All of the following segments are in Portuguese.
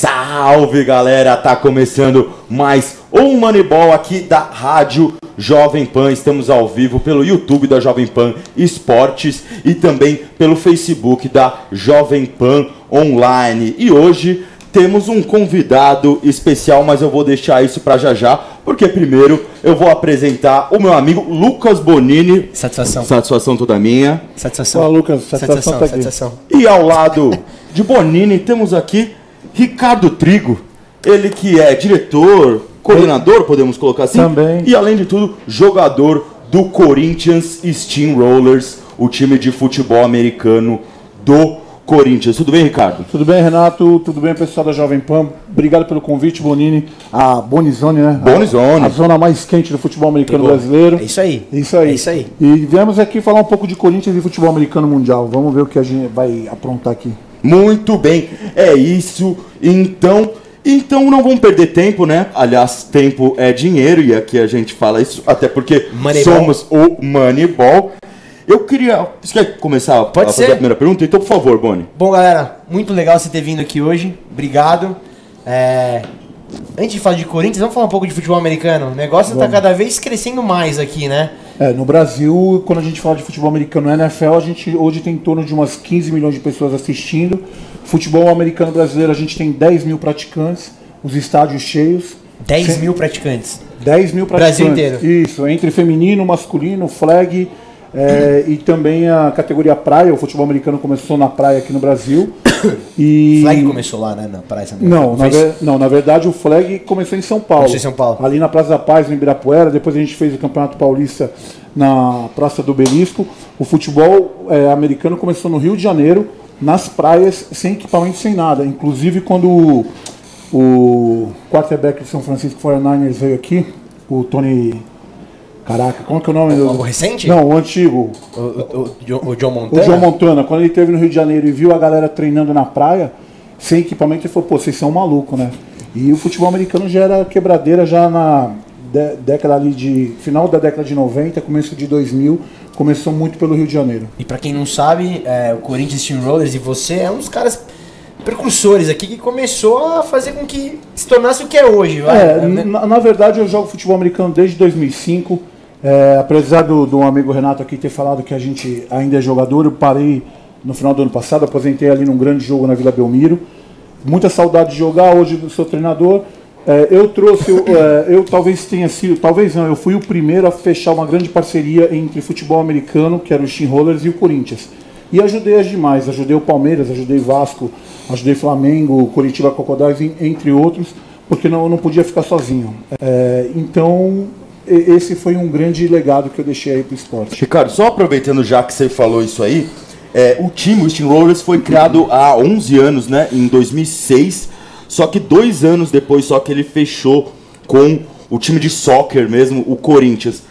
Salve galera, tá começando mais um Moneyball aqui da Rádio Jovem Pan. Estamos ao vivo pelo YouTube da Jovem Pan Esportes e também pelo Facebook da Jovem Pan Online. E hoje temos um convidado especial, mas eu vou deixar isso para já já, porque primeiro eu vou apresentar o meu amigo Lucas Bonini. Satisfação. Satisfação toda minha. Satisfação. Fala, Lucas. Satisfação, Satisfação, tá aqui. satisfação. E ao lado de Bonini temos aqui Ricardo Trigo, ele que é diretor, coordenador, podemos colocar assim. Também. E além de tudo, jogador do Corinthians Steamrollers, o time de futebol americano do Corinthians. Tudo bem, Ricardo? Tudo bem, Renato? Tudo bem, pessoal da Jovem Pan? Obrigado pelo convite, Bonini. A Bonizone, né? A- Bonizone. A, zona mais quente do futebol americano Pegou. brasileiro. É isso aí. Isso aí. É isso aí. E viemos aqui falar um pouco de Corinthians e futebol americano mundial. Vamos ver o que a gente vai aprontar aqui. Muito bem, é isso. Então, então não vamos perder tempo, né? Aliás, tempo é dinheiro e aqui a gente fala isso até porque Moneyball. somos o Moneyball. Eu queria, você quer começar Pode a fazer ser. a primeira pergunta? Então, por favor, Boni. Bom, galera, muito legal você ter vindo aqui hoje. Obrigado. É, Antes de falar de Corinthians, vamos falar um pouco de futebol americano. O negócio tá Vamos. cada vez crescendo mais aqui, né? É, no Brasil, quando a gente fala de futebol americano na NFL, a gente hoje tem em torno de umas 15 milhões de pessoas assistindo. Futebol americano brasileiro, a gente tem 10 mil praticantes, os estádios cheios. 10 Sim. mil praticantes. 10 mil Brasil praticantes. inteiro. Isso, entre feminino, masculino, flag é, e também a categoria praia. O futebol americano começou na praia aqui no Brasil. E... Flag começou lá, né? Na praia também. Não, na, ver- não, na verdade o flag começou em São Paulo. Começou em São Paulo. Ali na Praça da Paz, no Ibirapuera. Depois a gente fez o Campeonato Paulista na Praça do Belisco. O futebol é, americano começou no Rio de Janeiro, nas praias, sem equipamento, sem nada. Inclusive quando o, o quarterback de São Francisco 49ers veio aqui, o Tony... Caraca, como que é o nome? O do... recente? Não, o antigo. O, o, o, Jo- o John O Montana? Montana, quando ele esteve no Rio de Janeiro e viu a galera treinando na praia, sem equipamento, ele falou, pô, vocês são malucos, né? E o futebol americano já era quebradeira já na dé- década ali de. final da década de 90, começo de 2000, começou muito pelo Rio de Janeiro. E pra quem não sabe, é, o Corinthians Steamrollers e você é um dos caras precursores aqui que começou a fazer com que se tornasse o que é hoje, vai. É, né? na, na verdade eu jogo futebol americano desde 2005. É, apesar do, do amigo Renato aqui ter falado que a gente ainda é jogador, eu parei no final do ano passado, aposentei ali num grande jogo na Vila Belmiro. Muita saudade de jogar, hoje sou treinador. É, eu trouxe, é, eu talvez tenha sido, talvez não, eu fui o primeiro a fechar uma grande parceria entre futebol americano, que era o Steamrollers, e o Corinthians. E ajudei as demais, ajudei o Palmeiras, ajudei Vasco, ajudei Flamengo, Curitiba Crocodiles, en- entre outros, porque não, eu não podia ficar sozinho. É, então, esse foi um grande legado que eu deixei aí pro esporte. Ricardo, só aproveitando já que você falou isso aí, é, o time, o Steamrollers, foi criado há 11 anos, né? Em 2006. Só que dois anos depois, só que ele fechou com o time de soccer mesmo, o Corinthians.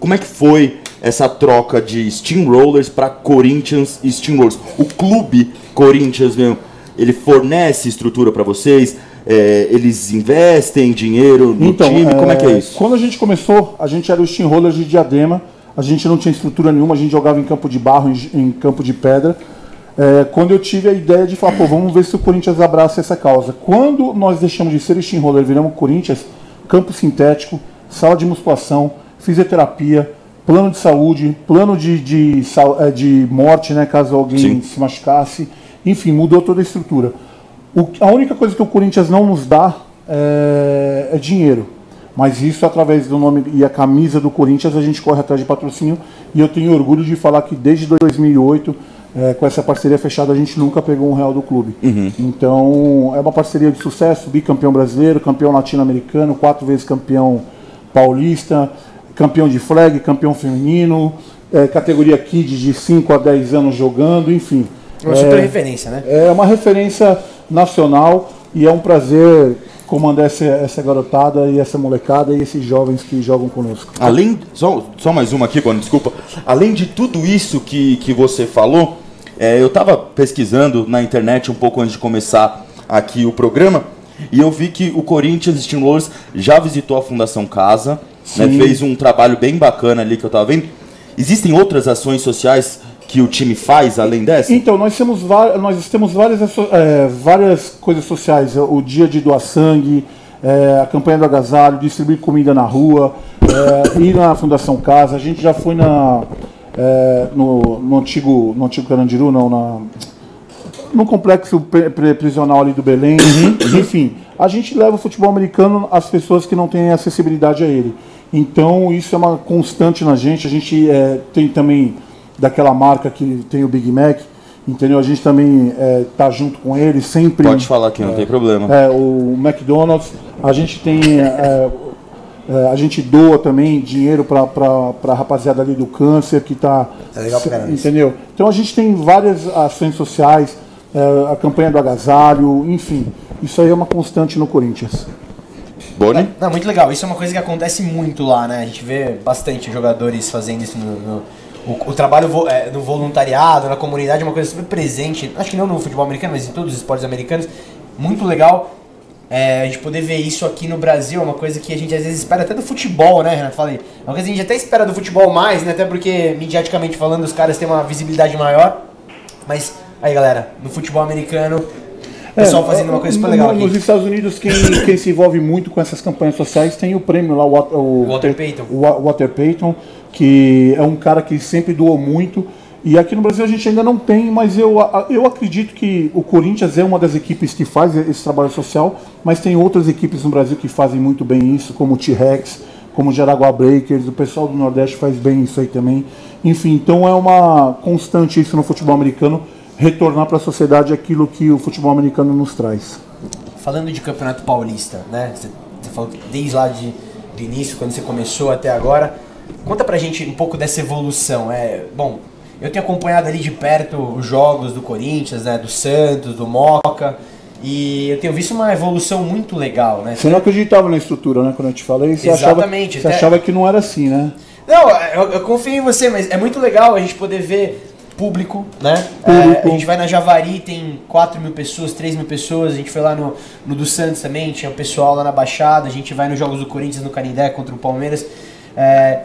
Como é que foi essa troca de Steamrollers para Corinthians e Steamrollers? O clube Corinthians mesmo, ele fornece estrutura para vocês? É, eles investem dinheiro no time? Como é que é isso? Quando a gente começou, a gente era o Steamrollers de Diadema, a gente não tinha estrutura nenhuma, a gente jogava em campo de barro, em, em campo de pedra. É, quando eu tive a ideia de falar, pô, vamos ver se o Corinthians abraça essa causa. Quando nós deixamos de ser o Steamroller, viramos Corinthians, campo sintético, sala de musculação, fisioterapia, plano de saúde, plano de, de, é, de morte, né, caso alguém Sim. se machucasse, enfim, mudou toda a estrutura. O- a única coisa que o Corinthians não nos dá é, é dinheiro. Mas isso através do nome e a camisa do Corinthians a gente corre atrás de patrocínio e eu tenho orgulho de falar que desde 2008 é, com essa parceria fechada a gente nunca pegou um real do clube. Então é uma parceria de sucesso, bicampeão brasileiro, campeão latino-americano, quatro vezes campeão paulista, campeão de flag, campeão feminino, é, categoria kids de 5 a 10 anos jogando, enfim. Uma super referência, né? É uma referência nacional e é um prazer comandar essa, essa garotada e essa molecada e esses jovens que jogam conosco. Além. Só, só mais uma aqui, Boni, desculpa. Além de tudo isso que, que você falou, é, eu estava pesquisando na internet um pouco antes de começar aqui o programa e eu vi que o Corinthians Steamrollers já visitou a Fundação Casa, né, fez um trabalho bem bacana ali que eu estava vendo. Existem outras ações sociais que o time faz além dessa? Então, nós temos, nós temos várias, é, várias coisas sociais. O dia de doar sangue, é, a campanha do agasalho, distribuir comida na rua, é, ir na Fundação Casa. A gente já foi na, é, no, no, antigo, no antigo Carandiru, não, na, no complexo prisional ali do Belém. Uhum. Enfim, a gente leva o futebol americano às pessoas que não têm acessibilidade a ele. Então, isso é uma constante na gente. A gente é, tem também daquela marca que tem o Big Mac, entendeu? A gente também é, tá junto com ele sempre. Pode falar aqui, não é, tem problema. É, o McDonald's, a gente tem. É, é, a gente doa também dinheiro para a rapaziada ali do câncer que está. É legal pra Entendeu? Então a gente tem várias ações sociais, é, a campanha do agasalho, enfim. Isso aí é uma constante no Corinthians. Boni? Não, muito legal. Isso é uma coisa que acontece muito lá, né? A gente vê bastante jogadores fazendo isso no, no o, o trabalho vo, é, no voluntariado, na comunidade, é uma coisa super presente. Acho que não no futebol americano, mas em todos os esportes americanos. Muito legal. É, a gente poder ver isso aqui no Brasil é uma coisa que a gente às vezes espera até do futebol, né, Renato? Falei. É uma coisa que a gente até espera do futebol mais, né? Até porque, mediaticamente falando, os caras têm uma visibilidade maior. Mas, aí galera, no futebol americano, o pessoal é, fazendo uma coisa super legal aqui. Nos Estados Unidos, quem, quem se envolve muito com essas campanhas sociais tem o prêmio lá, o, o Walter Payton. O Walter Payton que é um cara que sempre doou muito. E aqui no Brasil a gente ainda não tem, mas eu, eu acredito que o Corinthians é uma das equipes que faz esse trabalho social, mas tem outras equipes no Brasil que fazem muito bem isso, como o T-Rex, como o Jaraguá Breakers, o pessoal do Nordeste faz bem isso aí também. Enfim, então é uma constante isso no futebol americano, retornar para a sociedade aquilo que o futebol americano nos traz. Falando de Campeonato Paulista, né? Você, você falou desde lá de, do início, quando você começou até agora, Conta pra gente um pouco dessa evolução. É, bom, eu tenho acompanhado ali de perto os jogos do Corinthians, né, do Santos, do Moca, e eu tenho visto uma evolução muito legal, né? Você não acreditava na estrutura, né, quando eu te falei? Você Exatamente. Achava, você achava que não era assim, né? Não, eu, eu confio em você, mas é muito legal a gente poder ver público, né? Público. É, a gente vai na Javari, tem 4 mil pessoas, 3 mil pessoas. A gente foi lá no, no do Santos também, tinha o pessoal lá na Baixada. A gente vai nos jogos do Corinthians no Canindé contra o Palmeiras. É,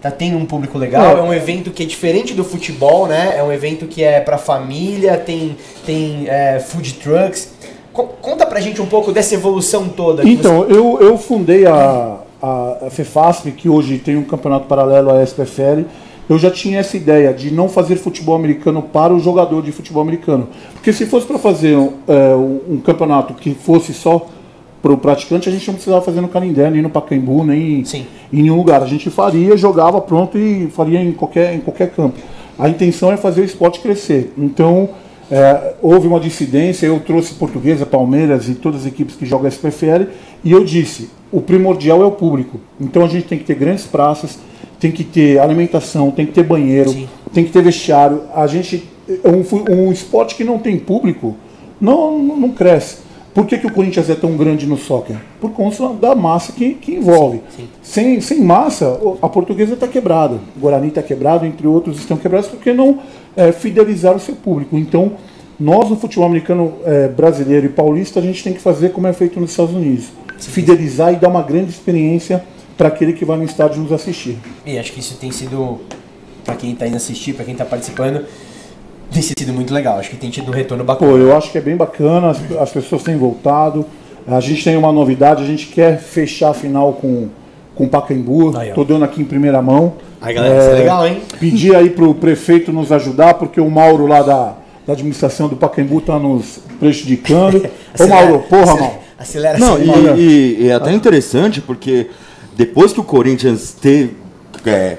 tá tendo um público legal. É. é um evento que é diferente do futebol, né? É um evento que é pra família, tem, tem é, food trucks. conta pra gente um pouco dessa evolução toda. Então, você... eu, eu fundei a, a, a FEFASP, que hoje tem um campeonato paralelo à SPFL. Eu já tinha essa ideia de não fazer futebol americano para o jogador de futebol americano. Porque se fosse para fazer é, um campeonato que fosse só para o praticante, a gente não precisava fazer no Canindé, nem no Pacaembu, nem Sim. em nenhum lugar. A gente faria, jogava pronto e faria em qualquer, em qualquer campo. A intenção é fazer o esporte crescer. Então, é, houve uma dissidência, eu trouxe Portuguesa, Palmeiras e todas as equipes que jogam SPFL, e eu disse, o primordial é o público. Então a gente tem que ter grandes praças, tem que ter alimentação, tem que ter banheiro, Sim. tem que ter vestiário. A gente, um, um esporte que não tem público, não, não cresce. Por que, que o Corinthians é tão grande no soccer? Por conta da massa que, que envolve. Sim, sim. Sem, sem massa, a portuguesa está quebrada. O Guarani está quebrado, entre outros estão quebrados porque não é, fidelizaram o seu público. Então, nós no futebol americano é, brasileiro e paulista, a gente tem que fazer como é feito nos Estados Unidos. Sim, Fidelizar e dar uma grande experiência para aquele que vai no estádio nos assistir. E acho que isso tem sido, para quem está indo assistir, para quem está participando, tem sido muito legal. Acho que tem tido um retorno bacana. Pô, eu acho que é bem bacana, as, as pessoas têm voltado. A gente tem uma novidade, a gente quer fechar a final com, com o Pacaembu. Tô dando aqui em primeira mão. Aí, galera, é, isso é legal, hein? Pedir aí pro prefeito nos ajudar, porque o Mauro lá da, da administração do Pacaembu tá nos prejudicando. Ô Mauro, porra, Mauro. Acelera, Não, e, e, e, é até interessante, porque depois que o Corinthians teve, é,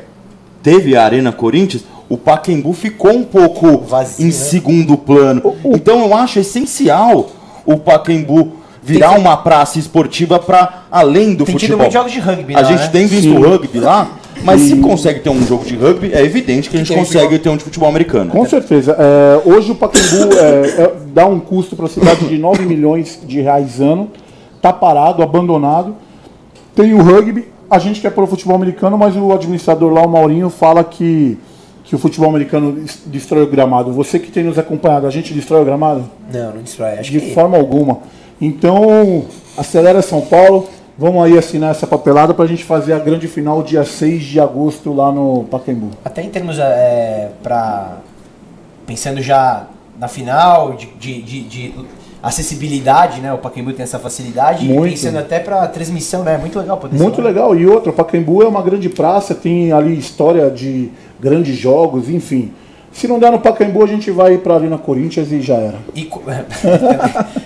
teve a Arena Corinthians, o Pacaembu ficou um pouco Vazio, em né? segundo plano. O, o... Então eu acho essencial o Pacaembu virar uma praça esportiva para além do tem futebol. Tido jogos de rugby a lá, gente né? tem visto o rugby lá, mas se consegue ter um jogo de rugby, é evidente que a gente consegue ter um de futebol americano. Com certeza. É, hoje o Pacaembu é, é, dá um custo para a cidade de 9 milhões de reais ano, tá parado, abandonado. Tem o rugby, a gente quer pôr o futebol americano, mas o administrador lá, o Maurinho, fala que que o futebol americano destrói o gramado. Você que tem nos acompanhado, a gente destrói o gramado? Não, não destrói. Acho de que... forma alguma. Então, acelera São Paulo. Vamos aí assinar essa papelada para a gente fazer a grande final dia 6 de agosto lá no Pacaembu. Até em termos é, para pensando já na final, de, de, de, de acessibilidade, né? O Pacaembu tem essa facilidade Muito. e pensando até para transmissão, né? Muito legal poder Muito ser legal. E outra, Pacaembu é uma grande praça, tem ali história de grandes jogos, enfim. Se não der no Pacaembu, a gente vai para ali na Corinthians e já era. E,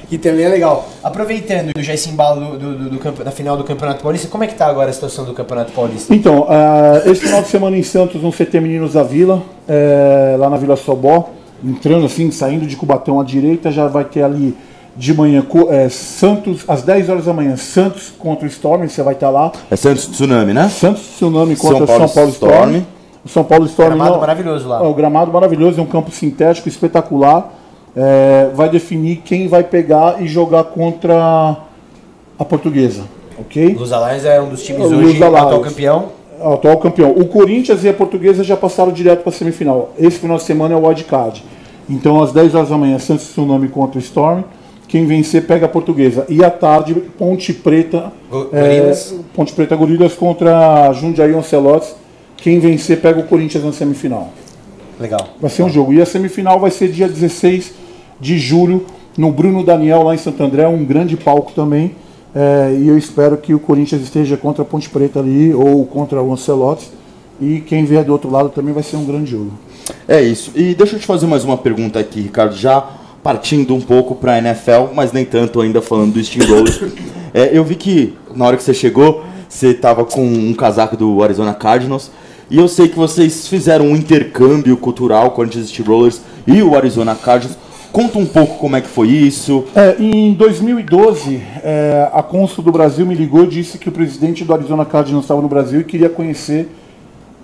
que também é legal. Aproveitando já esse embalo do, do- do da final do Campeonato Paulista, como é que tá agora a situação do Campeonato Paulista? Então, ah, esse final de semana em Santos, no CT Meninos da Vila, eh, lá na Vila Sobó, entrando assim, saindo de Cubatão à direita, já vai ter ali de manhã eh, Santos, às 10 horas da manhã, Santos contra o Storm, você vai estar lá. É Santos Tsunami, né? Santos Tsunami contra São São Paulo Paulo, Storm. Storm. O São Paulo Storm Gramado não- maravilhoso lá. É, o gramado maravilhoso, é um campo sintético espetacular. É, vai definir quem vai pegar e jogar contra a portuguesa, ok? Luz Alliance é um dos times O hoje Luz atual campeão. Atual campeão. O Corinthians e a portuguesa já passaram direto para a semifinal. Esse final de semana é o wildcard. Então, às 10 horas da manhã, Santos Tsunami contra o Storm. Quem vencer pega a portuguesa. E à tarde, Ponte Preta. Go- é. Ponte Preta Gorilas contra Jundiaí Oncelotes. Quem vencer pega o Corinthians na semifinal. Legal. Vai ser um jogo. E a semifinal vai ser dia 16 de julho no Bruno Daniel, lá em Santo André, um grande palco também. É, e eu espero que o Corinthians esteja contra a Ponte Preta ali ou contra o Ancelotti. E quem vier do outro lado também vai ser um grande jogo. É isso. E deixa eu te fazer mais uma pergunta aqui, Ricardo, já partindo um pouco para a NFL, mas nem tanto ainda falando do Steamroller. é, eu vi que na hora que você chegou, você estava com um casaco do Arizona Cardinals. E eu sei que vocês fizeram um intercâmbio cultural com os Steamrollers e o Arizona Cardinals. Conta um pouco como é que foi isso. É, em 2012, é, a cônsul do Brasil me ligou e disse que o presidente do Arizona Cardinals estava no Brasil e queria conhecer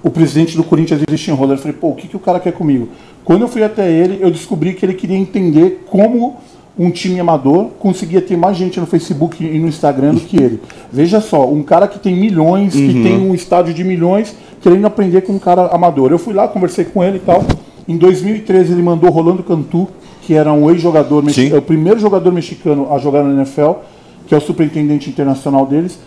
o presidente do Corinthians e Steamroller. Eu falei, pô, o que, que o cara quer comigo? Quando eu fui até ele, eu descobri que ele queria entender como um time amador conseguia ter mais gente no Facebook e no Instagram do que ele. Veja só, um cara que tem milhões, que tem um estádio de milhões, querendo aprender com um cara amador. Eu fui lá, conversei com ele e tal. Em 2013 ele mandou Rolando Cantu, que era um ex-jogador, é o primeiro jogador mexicano a jogar na NFL, que é o superintendente internacional deles,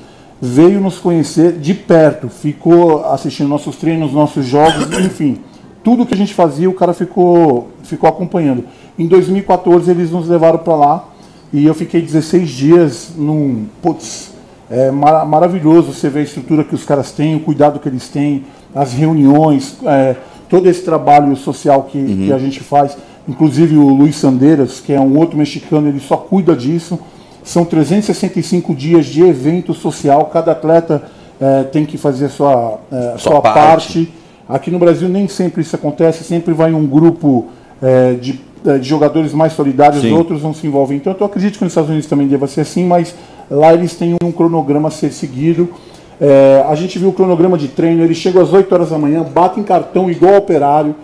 veio nos conhecer de perto, ficou assistindo nossos treinos, nossos jogos, enfim. Tudo que a gente fazia, o cara ficou, ficou acompanhando. Em 2014 eles nos levaram para lá e eu fiquei 16 dias num. Putz, é mar- maravilhoso você ver a estrutura que os caras têm, o cuidado que eles têm, as reuniões, é, todo esse trabalho social que, que a gente faz. Inclusive o Luiz Sandeiras, que é um outro mexicano, ele só cuida disso. São 365 dias de evento social, cada atleta é, tem que fazer a sua, é, Sua sua parte. parte. Aqui no Brasil nem sempre isso acontece, sempre vai um grupo é, de, de jogadores mais solidários, Sim. outros não se envolvem tanto. Eu acredito que nos Estados Unidos também deva ser assim, mas lá eles têm um cronograma a ser seguido. É, a gente viu o cronograma de treino, eles chegam às 8 horas da manhã, batem cartão igual operário,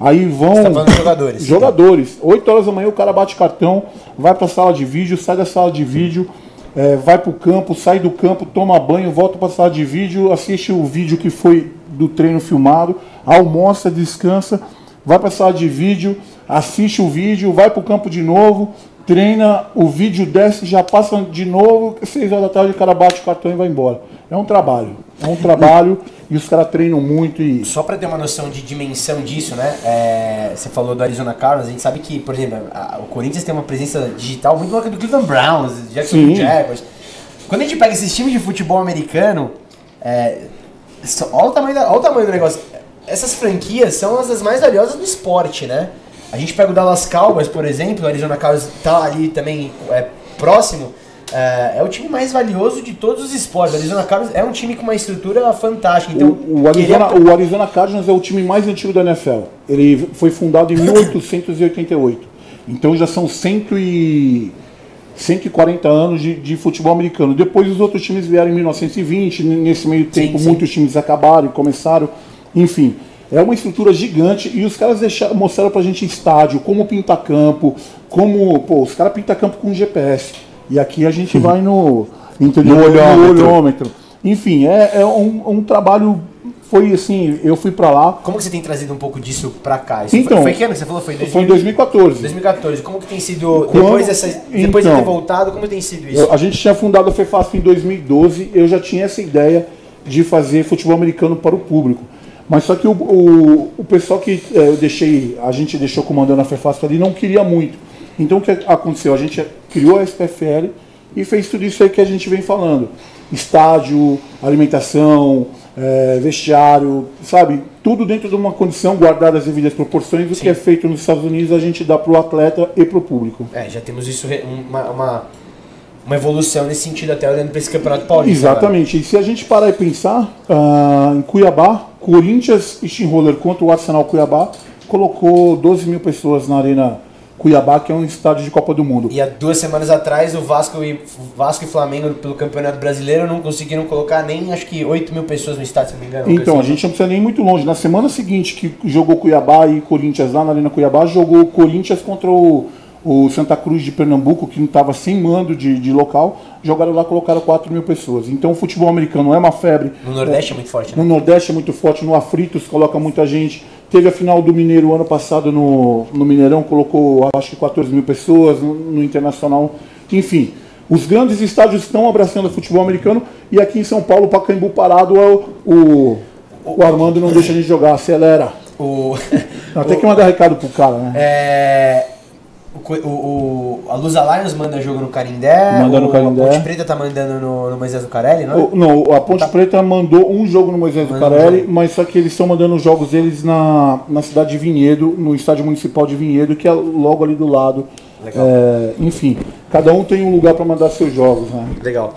aí vão. Você tá falando jogadores. Jogadores. 8 horas da manhã o cara bate cartão, vai para a sala de vídeo, sai da sala de vídeo, é, vai para o campo, sai do campo, toma banho, volta para a sala de vídeo, assiste o vídeo que foi do treino filmado, almoça, descansa, vai para a sala de vídeo, assiste o vídeo, vai para o campo de novo, treina, o vídeo desce, já passa de novo, 6 horas da tarde o cara bate o cartão e vai embora. É um trabalho. É um trabalho e os caras treinam muito e. Só para ter uma noção de dimensão disso, né? é, você falou do Arizona Cardinals, a gente sabe que, por exemplo, a- o Corinthians tem uma presença digital muito maior que a do Cleveland Browns, Jacksonville Sim. Jaguars. Quando a gente pega esses times de futebol americano, é, só- olha, o tamanho da- olha o tamanho do negócio. Essas franquias são as mais valiosas do esporte, né? A gente pega o Dallas Cowboys, por exemplo, o Arizona Cowboys tá ali também é, próximo. É, é o time mais valioso de todos os esportes. O Arizona Cowboys é um time com uma estrutura fantástica. Então, O, o Arizona, o Arizona Cardinals é o time mais antigo da NFL. Ele foi fundado em 1888. Então já são 100 e 140 anos de, de futebol americano. Depois os outros times vieram em 1920. n- Nesse meio tempo, sim. muitos times acabaram e começaram. Enfim, é uma estrutura gigante e os caras deixaram, mostraram pra gente estádio, como pintar campo, como. Pô, os caras pintam campo com GPS. E aqui a gente vai no. Entendeu? No olhômetro. olhômetro. Enfim, é, é um, um trabalho. Foi assim, eu fui pra lá. Como que você tem trazido um pouco disso pra cá? Isso Então, foi, foi que ano que você falou? Foi, Foi em 2014. 2014. Como que tem sido, Quando- depois, dessa, depois de Então, ter voltado, como tem sido isso? Eu- a gente tinha fundado a FEFASP em 2012, eu já tinha essa ideia de fazer futebol americano para o público. Mas só que o, o, o pessoal que é, eu deixei, a gente deixou comandando a FEFASP ali não queria muito. Então o que aconteceu? A gente criou a SPFL e fez tudo isso aí que a gente vem falando. Estádio, alimentação, é, vestiário, sabe? Tudo dentro de uma condição, guardadas as devidas proporções, o Sim. que é feito nos Estados Unidos a gente dá para o atleta e para o público. É, já temos isso, uma, uma, uma evolução nesse sentido, até olhando para esse campeonato paulista. Exatamente. E se a gente parar e pensar, ah, em Cuiabá, Corinthians e Steamroller contra o Arsenal Cuiabá, colocou 12 mil pessoas na Arena Cuiabá, que é um estádio de Copa do Mundo. E há duas semanas atrás, o Vasco e, Vasco e Flamengo, pelo Campeonato Brasileiro, não conseguiram colocar nem, acho que, 8 mil pessoas no estádio, se não me engano. Então, a gente não precisa nem muito longe. Na semana seguinte que jogou Cuiabá e Corinthians lá na Arena Cuiabá, jogou o Corinthians contra o, o Santa Cruz de Pernambuco, que não estava sem mando de, de local. Jogaram lá, colocaram 4 mil pessoas. Então, o futebol americano é uma febre. No Nordeste é muito forte, né? No Nordeste é muito forte, no Afritos coloca muita gente. Teve a final do Mineiro ano passado no, no Mineirão, colocou acho que 14 mil pessoas, no, no Internacional. Enfim, os grandes estádios estão abraçando o futebol americano e aqui em São Paulo, o Pacaembu parado, é o, o, o Armando não deixa a gente jogar, acelera. O, Até que mandar recado pro cara, né? é, o, o, o- a Luz Alliance manda jogo no Carindé, Manda no o, Canindé. a Ponte Preta tá mandando no, no Moisés do Carelli, não é? O- Não, a Ponte Preta mandou um jogo no Moisés do um Carelli, jogo. mas só que eles estão mandando os jogos deles na, na cidade de Vinhedo, no estádio municipal de Vinhedo, que é logo ali do lado. Legal. É, enfim, cada um tem um lugar para mandar seus jogos, né? Legal.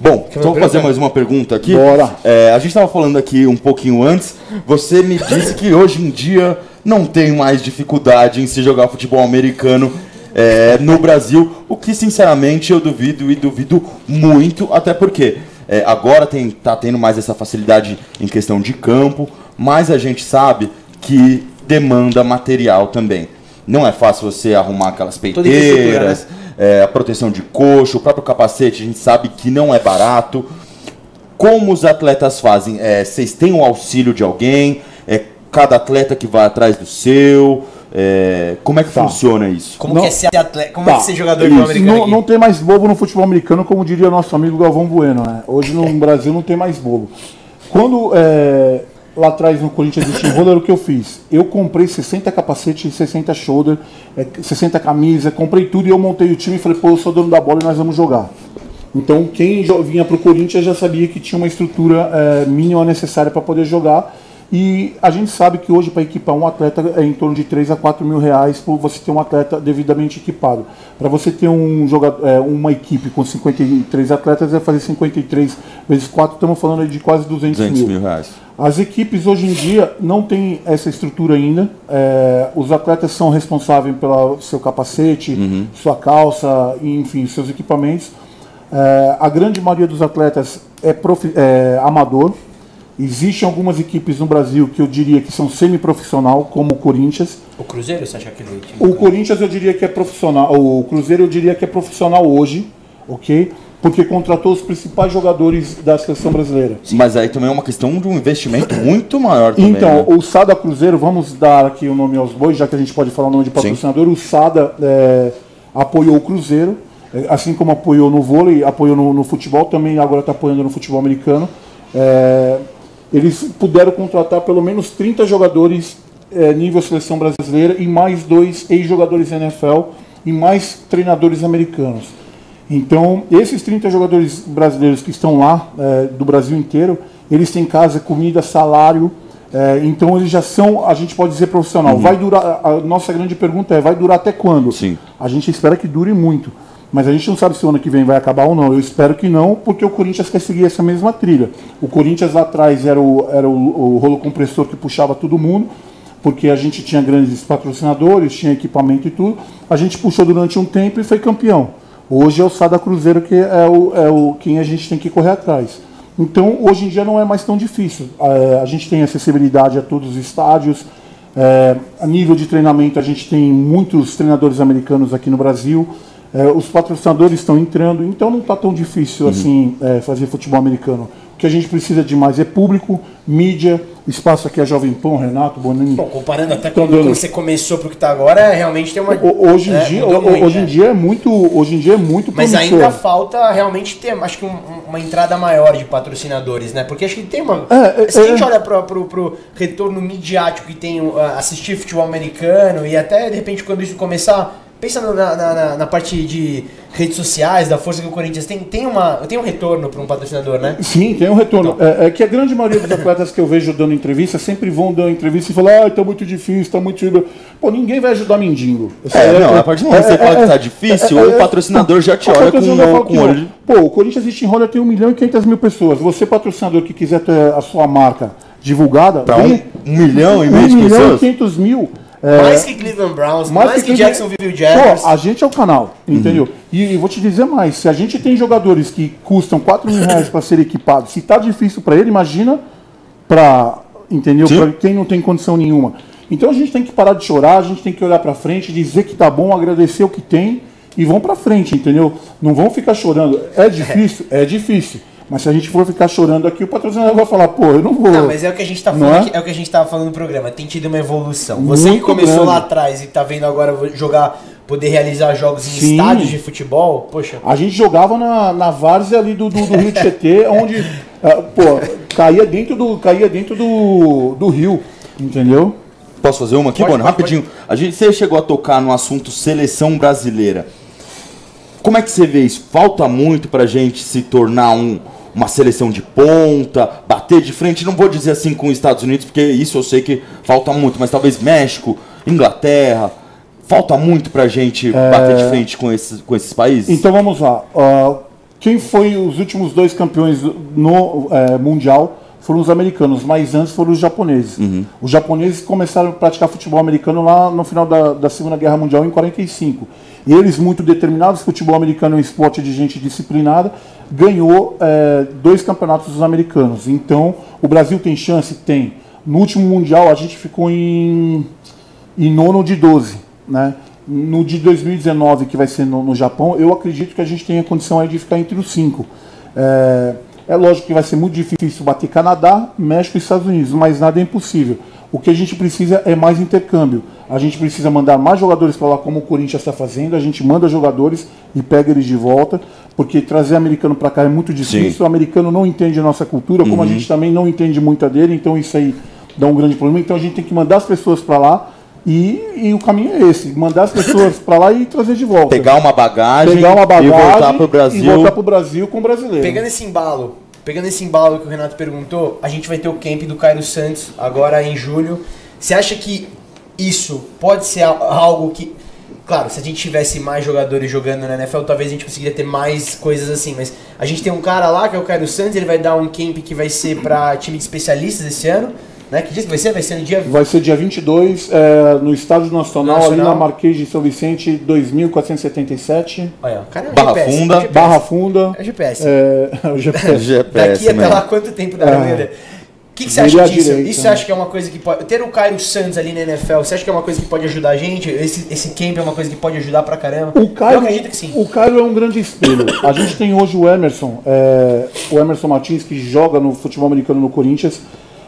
Bom, então vou fazer mais uma pergunta aqui. Bora. É, a gente estava falando aqui um pouquinho antes. Você me disse que hoje em dia não tem mais dificuldade em se jogar futebol americano é, no Brasil, o que sinceramente eu duvido e duvido muito, até porque é, agora tem, tá tendo mais essa facilidade em questão de campo, mas a gente sabe que demanda material também. Não é fácil você arrumar aquelas peiteiras, é, a proteção de coxo, o próprio capacete, a gente sabe que não é barato. Como os atletas fazem? É, vocês têm o auxílio de alguém? É cada atleta que vai atrás do seu? É, como é que Tá. funciona isso? Como Não- que é ser atleta, como Tá, é que ser jogador de isso. futebol americano não, aqui? não tem mais bobo no futebol americano, como diria nosso amigo Galvão Bueno. Né? Hoje no Brasil não tem mais bobo. Quando é, lá atrás no Corinthians e Steamroller, o que eu fiz? Eu comprei 60 capacetes, 60 shoulder, é, 60 camisas, comprei tudo e eu montei o time e falei, pô, eu sou dono da bola e nós vamos jogar. Então quem vinha para o Corinthians já sabia que tinha uma estrutura é, mínima necessária para poder jogar. E a gente sabe que hoje para equipar um atleta é em torno de 3 a 4 mil reais por você ter um atleta devidamente equipado. Para você ter um jogador, é, uma equipe com 53 atletas, é fazer 53 vezes 4, estamos falando de quase 200, 200 mil reais. as equipes hoje em dia não têm essa estrutura ainda. É, os atletas são responsáveis pelo seu capacete, sua calça, enfim, seus equipamentos. É, a grande maioria dos atletas é, é amador. Existem algumas equipes no Brasil que eu diria que são semi-profissional, como o Corinthians. O Cruzeiro, você acha que ele... O Corinthians eu diria que é profissional, o Cruzeiro eu diria que é profissional hoje, ok? Porque contratou os principais jogadores da seleção brasileira. Mas aí também é uma questão de um investimento muito maior também. Então, né? o Sada Cruzeiro, vamos dar aqui o nome aos bois, já que a gente pode falar o nome de patrocinador. O Sada é, apoiou o Cruzeiro, é, assim como apoiou no vôlei, apoiou no, no futebol, também agora está apoiando no futebol americano. É, eles puderam contratar pelo menos 30 jogadores é, nível seleção brasileira e mais dois ex-jogadores NFL e mais treinadores americanos. Então, esses 30 jogadores brasileiros que estão lá, é, do Brasil inteiro, eles têm casa, comida, salário, é, então eles já são, a gente pode dizer, profissional. Vai durar, a nossa grande pergunta é, vai durar até quando? Sim. A gente espera que dure muito. Mas a gente não sabe se o ano que vem vai acabar ou não. Eu espero que não, porque o Corinthians quer seguir essa mesma trilha. O Corinthians lá atrás era o, era o, o rolo compressor que puxava todo mundo, porque a gente tinha grandes patrocinadores, tinha equipamento e tudo. A gente puxou durante um tempo e foi campeão. Hoje é o Sada Cruzeiro que é o, é o quem a gente tem que correr atrás. Então, hoje em dia não é mais tão difícil. É, a gente tem acessibilidade a todos os estádios. É, a nível de treinamento, a gente tem muitos treinadores americanos aqui no Brasil. É, os patrocinadores estão entrando, então não está tão difícil assim é, fazer futebol americano. O que a gente precisa de mais é público, mídia, espaço aqui a Jovem Pan, Renato, Bonini. Bom, comparando até quando, dando- quando você começou pro que tá agora, realmente tem uma. O- Hoje em, é, dia, muito, hoje em né? dia é muito, hoje em dia é muito Mas promissor. ainda falta realmente ter, acho que um- um- uma entrada maior de patrocinadores, né? Porque acho que tem uma. É, é, se a gente é. olha pro, pro, pro retorno midiático que tem uh, assistir futebol americano e até de repente quando isso começar. Pensa na, na, na- na parte de redes sociais, da força que o Corinthians tem, tem, uma, tem um retorno para um patrocinador, né? Sim, tem um retorno. É, é que a grande maioria dos atletas que eu vejo dando entrevista sempre vão dando entrevista e falam, ah, tá muito difícil, tá muito. Pô, ninguém vai ajudar mendigo. É, aí não, a partir do momento que você fala que tá difícil, o patrocinador já te olha com, com olho. Pô, o Corinthians Steamroller tem 1 milhão e 500 mil pessoas. Você, patrocinador que quiser ter a sua marca divulgada, Pra um, vem- um milhão e 1 meio de milhão e pessoas. 500 mil. É, mais que Cleveland Browns, mais, que, Cleveland- Jacksonville Jaguars. Pô, a gente é o canal, entendeu? E, e vou te dizer mais, se a gente tem jogadores que custam 4 mil reais para ser equipados, se tá difícil para ele, imagina para entendeu? Para quem não tem condição nenhuma. Então a gente tem que parar de chorar, a gente tem que olhar para frente, dizer que tá bom, agradecer o que tem e vão para frente, entendeu? Não vão ficar chorando. É difícil, é difícil. Mas se a gente for ficar chorando aqui, o patrocinador vai falar, pô, eu não vou. Não, mas é o que a gente tá Não falando, é? aqui, é o que a gente tava falando no programa, tem tido uma evolução. Você que Muito começou grande. lá atrás e tá vendo agora jogar, poder realizar jogos em Sim. estádios de futebol, poxa. A gente jogava na, na várzea ali do, do, do Rio Tietê, onde, ah, pô, caía dentro do, caía dentro do, do rio, entendeu? Posso fazer uma aqui, Pode, Bono? pode, Rapidinho. A gente, você chegou a tocar no assunto seleção brasileira. Como é que você vê isso? Falta muito pra gente se tornar um- uma seleção de ponta, bater de frente, não vou dizer assim com os Estados Unidos, porque isso eu sei que falta muito, mas talvez México, Inglaterra. Falta muito pra gente bater de frente com esses, com esses países? Então vamos lá. Ah, quem foi os últimos dois campeões no eh, Mundial foram os americanos, mas antes foram os japoneses. Os japoneses começaram a praticar futebol americano lá no final da, da Segunda Guerra Mundial, em 45. Eles, muito determinados, futebol americano é um esporte de gente disciplinada, ganhou eh, dois campeonatos dos americanos. Então, o Brasil tem chance? Tem. No último Mundial, a gente ficou em em nono de 12. Né? No de 2019, que vai ser no, no Japão, eu acredito que a gente tenha condição aí de ficar entre os cinco. É, é lógico que vai ser muito difícil bater Canadá, México e Estados Unidos, mas nada é impossível. O que a gente precisa é mais intercâmbio. A gente precisa mandar mais jogadores para lá, como o Corinthians está fazendo. A gente manda jogadores e pega eles de volta, porque trazer americano para cá é muito difícil. Sim. O americano não entende a nossa cultura, como a gente também não entende muito a dele, então isso aí dá um grande problema. Então a gente tem que mandar as pessoas para lá e, e o caminho é esse: mandar as pessoas para lá e trazer de volta. Pegar uma bagagem, Pegar uma bagagem e voltar pro e Brasil. voltar pro Brasil com o brasileiro. Pegando esse embalo, pegando esse embalo que o Renato perguntou, a gente vai ter o camp do Cairo Santos agora em julho. Você acha que isso pode ser al- algo que. Claro, se a gente tivesse mais jogadores jogando na NFL, talvez a gente conseguiria ter mais coisas assim. Mas a gente tem um cara lá, que é o Cairo Santos, ele vai dar um camp que vai ser pra time de especialistas esse ano. Né? Que dia que vai ser? Vai ser no dia. Vai ser dia 22, é, no Estádio Nacional, ali Nacional. na Marquês de São Vicente, 2477. Olha, cara é Barra GPS, Funda. é. Barra Funda. É o GPS. É, o GPS. GPS Daqui até lá, quanto tempo dá? É. O que, que você acha disso? direita, Isso você né? acha que é uma coisa que pode. Ter o Cairo Santos ali na NFL, você acha que é uma coisa que pode ajudar a gente? Esse, esse camp é uma coisa que pode ajudar pra caramba? O Caio, Eu acredito que sim. o Caio é um grande espelho. A gente tem hoje o Emerson, é, o Emerson Martins, que joga no futebol americano no Corinthians.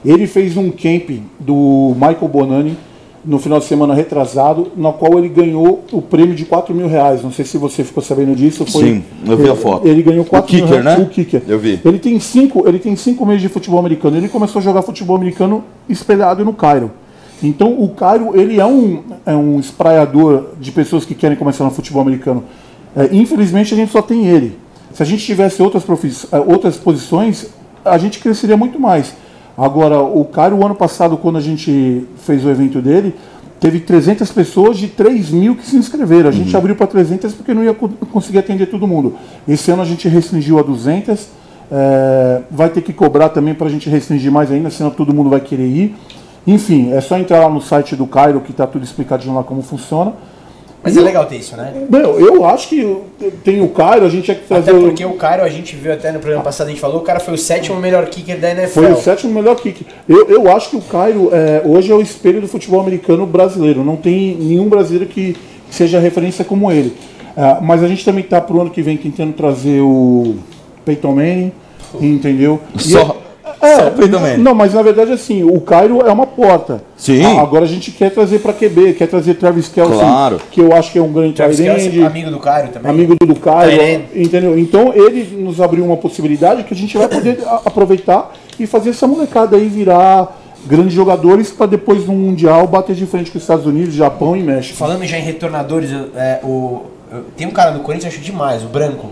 Ele fez um camp do Michael Bonani no final de semana retrasado, na qual ele ganhou o prêmio de 4 mil reais. Não sei se você ficou sabendo disso. Foi, Sim, eu vi a foto. Ele ganhou 4 O mil kicker, reais. né? O kicker. Eu vi. Ele tem cinco, ele tem cinco meses de futebol americano. Ele começou a jogar futebol americano espelhado no Cairo. Então o Cairo ele é um, é um espraiador de pessoas que querem começar no futebol americano. É, infelizmente a gente só tem ele. Se a gente tivesse outras, é, outras posições, a gente cresceria muito mais. Agora, o Cairo, o ano passado, quando a gente fez o evento dele, teve 300 pessoas de 3 mil que se inscreveram. A gente abriu para 300 porque não ia co- conseguir atender todo mundo. Esse ano a gente restringiu a 200. é, vai ter que cobrar também para a gente restringir mais ainda, senão todo mundo vai querer ir. Enfim, é só entrar lá no site do Cairo que está tudo explicadinho lá como funciona. Mas é legal ter isso, né? Meu, eu acho que tem o Cairo, a gente tinha que trazer Até porque o Cairo, a gente viu até no programa passado, a gente falou, o cara foi o sétimo melhor kicker da NFL. Foi o sétimo melhor kick. Eu, eu acho que o Cairo é, hoje é o espelho do futebol americano brasileiro. Não tem nenhum brasileiro que seja referência como ele. Ah, mas a gente também está pro ano que vem tentando trazer o Peyton Manning, entendeu? E Só Peito não, não, mas na verdade assim, o Cairo é uma porta. Sim. A- Agora a gente quer trazer para QB, quer trazer Travis Kelce, Claro. que eu acho que é um grande Travis Kelce, end, amigo do Cairo também. amigo do Cairo, Tight end. entendeu? Então ele nos abriu uma possibilidade que a gente vai poder aproveitar e fazer essa molecada aí virar grandes jogadores para depois no mundial bater de frente com os Estados Unidos, Japão e México. Falando já em retornadores, é, o, tem um cara do Corinthians, eu acho demais, o Branco.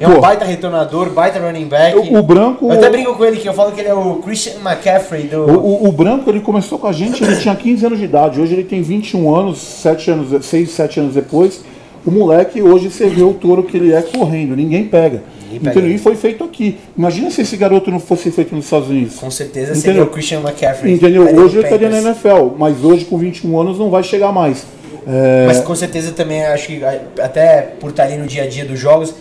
É Pô. um baita retornador, baita running back. O, o branco, Eu até brinco com ele que eu falo que ele é o Christian McCaffrey do. O, o- o Branco ele começou com a gente, ele tinha 15 anos de idade. Hoje ele tem 21 anos, 7 anos, 6, 7 anos depois. O moleque, hoje você vê o touro que ele é correndo, ninguém pega. Ninguém. Entendeu? E foi feito aqui. Imagina se esse garoto não fosse feito nos Estados Unidos. Com certeza Entendeu? seria o Christian McCaffrey. Entendeu? Hoje ele estaria na. NFL, mas hoje com 21 anos não vai chegar mais. É, Mas com certeza também acho que até por estar ali no dia a dia dos jogos,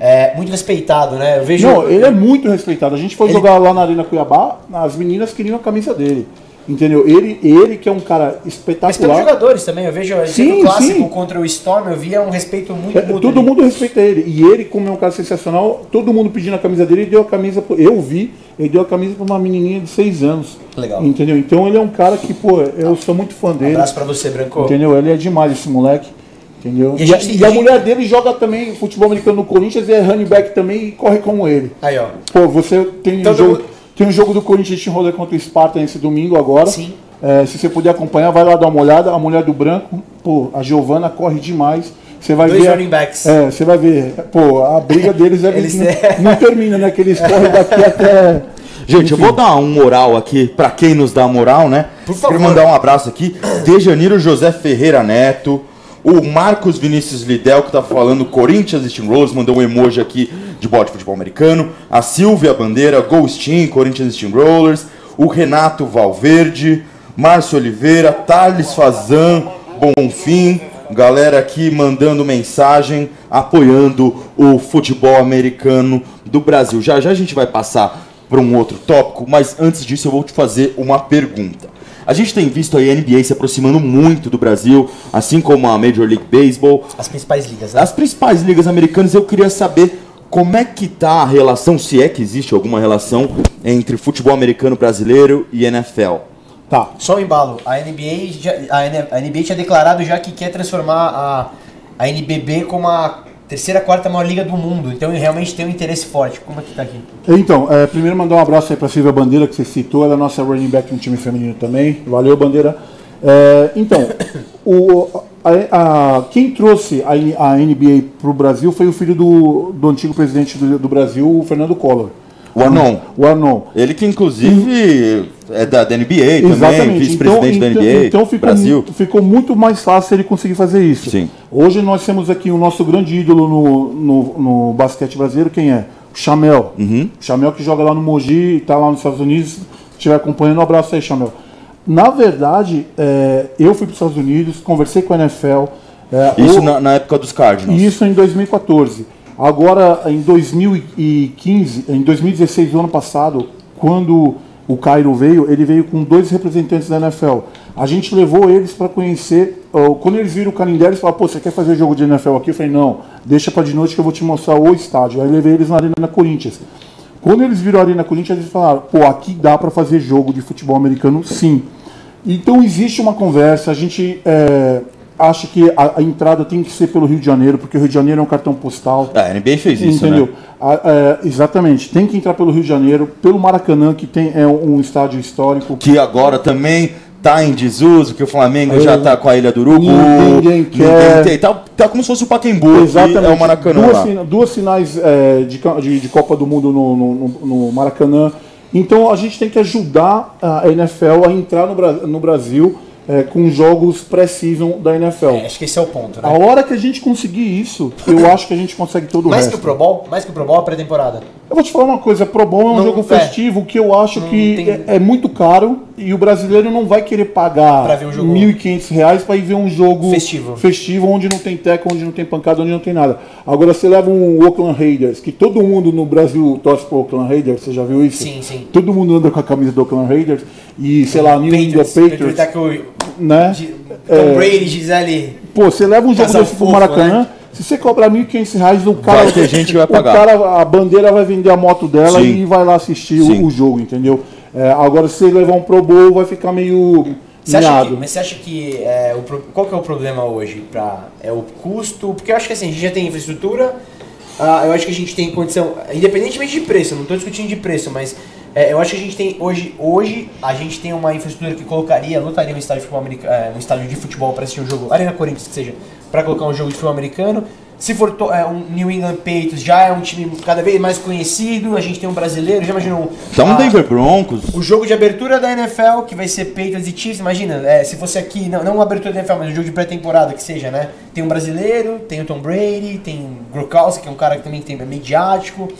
é muito respeitado, né? Eu vejo. Não, ele é muito respeitado. A gente foi Ele- jogar lá na Arena Cuiabá, as meninas queriam a camisa dele. Entendeu? Ele, ele que é um cara Mas pelos espetacular. jogadores também, eu vejo Sim, clássico sim. contra o Storm, eu via um respeito muito É, todo ali. mundo respeita ele. E ele, como é um cara sensacional, todo mundo pedindo a camisa dele, ele deu a camisa. Eu vi, ele deu a camisa pra uma menininha de 6 anos. Legal. Entendeu? Então ele é um cara que, pô, eu sou muito fã dele. Abraço pra você, Branco. Entendeu? Ele é demais, esse moleque. Entendeu? E a E a, e a mulher dele joga também futebol americano no Corinthians e é running back também e corre como ele. Aí, ó. Pô, você tem Todo um jogo. mundo- Tem um jogo do Corinthians em rolê contra o Sparta nesse domingo agora. Sim. É, se você puder acompanhar, vai lá dar uma olhada. A mulher do branco, pô, a Giovana corre demais. Você vai Dois ver. running backs. É, você vai ver. Pô, a briga deles é Eles- não, não termina, né? Que eles correm daqui até. Gente, eu vou dar um moral aqui pra quem nos dá moral, né? Por favor. Queria mandar um abraço aqui. De Janeiro José Ferreira Neto. O Marcos Vinícius Lidel, que tá falando Corinthians Steamrollers, mandou um emoji aqui de bote de futebol americano. A Silvia Bandeira, Ghostin, Corinthians Steamrollers. O Renato Valverde. Márcio Oliveira, Thales Fazan, Bonfim. Galera aqui mandando mensagem, apoiando o futebol americano do Brasil. Já já a gente vai passar para um outro tópico, mas antes disso eu vou te fazer uma pergunta. A gente tem visto a NBA se aproximando muito do Brasil, assim como a Major League Baseball, As principais ligas, né? as principais ligas americanas. Eu queria saber como é que tá a relação, se é que existe alguma relação entre futebol americano brasileiro e NFL. Tá. Só um embalo. A NBA, já, a NBA tinha declarado já que quer transformar a, a NBB como a terceira, quarta maior liga do mundo. Então realmente tem um interesse forte. Como é que tá aqui? Então, é, primeiro mandar um abraço aí pra Silvia Bandeira, que você citou, ela é nossa running back no time feminino também. Valeu, Bandeira. É, então, o, a- a- quem trouxe a, a NBA pro Brasil foi o filho do, do antigo presidente do, do Brasil, o Fernando Collor. O Arnon. O Arnon. Ele que inclusive é da, da NBA também, Exatamente. vice-presidente então, da então, NBA, então ficou, Brasil. ficou muito mais fácil ele conseguir fazer isso. Sim. Hoje nós temos aqui o nosso grande ídolo no, no, no basquete brasileiro, quem é? O Chamel. Uhum. Chamel que joga lá no Mogi, está lá nos Estados Unidos. Se estiver acompanhando, um abraço aí, Chamel. Na verdade, é, eu fui para os Estados Unidos, conversei com a NFL. é, Isso o- na, na época dos Cardinals. isso em 2014. Agora, em 2015, em 2016, do ano passado, quando o Cairo veio, ele veio com dois representantes da NFL. A gente levou eles para conhecer. Quando eles viram o calendário, eles falaram: pô, você quer fazer jogo de NFL aqui? Eu falei: não, deixa para de noite que eu vou te mostrar o estádio. Aí levei eles na Arena Corinthians. Quando eles viram a Arena Corinthians, eles falaram: pô, aqui dá para fazer jogo de futebol americano sim. Então existe uma conversa, a gente é, acha que a, a entrada tem que ser pelo Rio de Janeiro, porque o Rio de Janeiro é um cartão postal. Ah, a NBA fez isso, entendeu? né? A- é, exatamente, tem que entrar pelo Rio de Janeiro, pelo Maracanã, que tem, é um, um estádio histórico. Que agora também tá em desuso, que o Flamengo já tá com a Ilha do Urubu. Ninguém quer. tem. Tá, tá como se fosse o Pacaembu, Exatamente. que é o Maracanã duas, lá. duas finais é, de, de- de Copa do Mundo no, no- no- Maracanã. Então a gente tem que ajudar a NFL a entrar no, no Brasil é, com jogos pré-season da NFL. É, acho que esse é o ponto, né? A hora que a gente conseguir isso, eu acho que a gente consegue todo o Mais resto. que o Pro Bowl? Mais que o Pro Bowl, a pré-temporada. Eu vou te falar uma coisa, Pro Bowl é um Não- jogo é. festivo que eu acho Não que tem- é, é muito caro e o brasileiro não vai querer pagar Pra ver um jogo- 1.500 reais para ir ver um jogo Festivo. festivo onde não tem teco, onde não tem pancada, onde não tem nada. Agora você leva um Oakland Raiders, que todo mundo no Brasil torce pro Oakland Raiders, você já viu isso? Sim, sim. Todo mundo anda com a camisa do Oakland Raiders e, sei lá, New England Patriots. Patriots, o né? Gi- Tom Brady, Gisele. Pô, você leva um jogo desse pro Maracanã, né? Se você cobrar 1.500 reais, o cara. Vai ter gente que vai pagar. O cara, a bandeira vai vender a moto dela Sim. e vai lá assistir o, o jogo, entendeu? É, agora, se você levar um Pro Bowl, vai ficar meio. Você acha que, mas você acha que é, o, qual que é o problema hoje? Pra, é o custo? Porque eu acho que assim, a gente já tem infraestrutura, ah, eu acho que a gente tem condição, independentemente de preço, não estou discutindo de preço, mas é, eu acho que a gente tem, hoje, hoje a gente tem uma infraestrutura que colocaria, lotaria um estádio de futebol, americano, é, um estádio de futebol para assistir um jogo, Arena Corinthians que seja, para colocar um jogo de futebol americano. Se for é, um New England Patriots, já é um time cada vez mais conhecido, a gente tem um brasileiro, já imaginou... Então, a- Denver Broncos. o jogo de abertura da NFL, que vai ser Patriots e Chiefs, imagina, é, se fosse aqui, não, não uma abertura da NFL, mas um jogo de pré-temporada que seja, né? Tem um brasileiro, tem o Tom Brady, tem Gronkowski, que é um cara que também tem, é mediático. O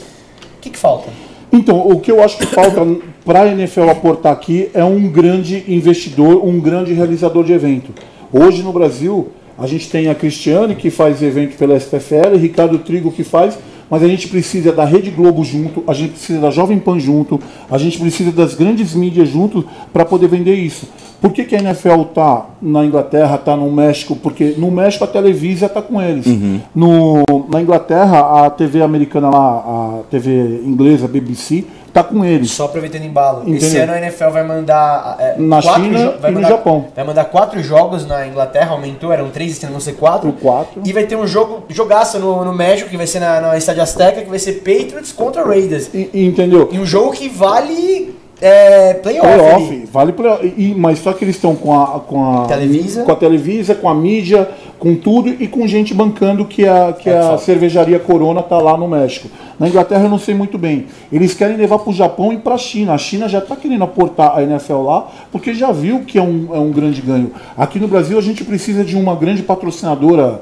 que que falta? Então, o que eu acho que falta para a NFL aportar aqui é um grande investidor, um grande realizador de evento. Hoje no Brasil, a gente tem a Cristiane, que faz evento pela SPFL, Ricardo Trigo, que faz, mas a gente precisa da Rede Globo junto, a gente precisa da Jovem Pan junto, a gente precisa das grandes mídias junto para poder vender isso. Por que, que a NFL tá na Inglaterra, tá no México? Porque no México a Televisa tá com eles. No, na Inglaterra, a TV americana lá, a TV inglesa, BBC, tá com eles. Só aproveitando embalo. Esse Entendeu? ano a NFL vai mandar. é, Na quatro China vai e no mandar- Japão. Vai mandar quatro jogos na Inglaterra, aumentou, eram três, esse ano vão ser quatro. Quatro. E vai ter um jogo, jogaço no, no México, que vai ser na, na Estádio Azteca, que vai ser Patriots contra Raiders. E entendeu? E um jogo que vale é, playoff. Playoff, vale playoff. E, mas só que eles estão com a, com a Televisa. com a Televisa, com a mídia, com tudo e com gente bancando que a, que É, a cervejaria Corona tá lá no México. Na Inglaterra eu não sei muito bem. Eles querem levar para o Japão e para a China. A China já está querendo aportar a NFL lá porque já viu que é um, é um grande ganho. Aqui no Brasil a gente precisa de uma grande patrocinadora,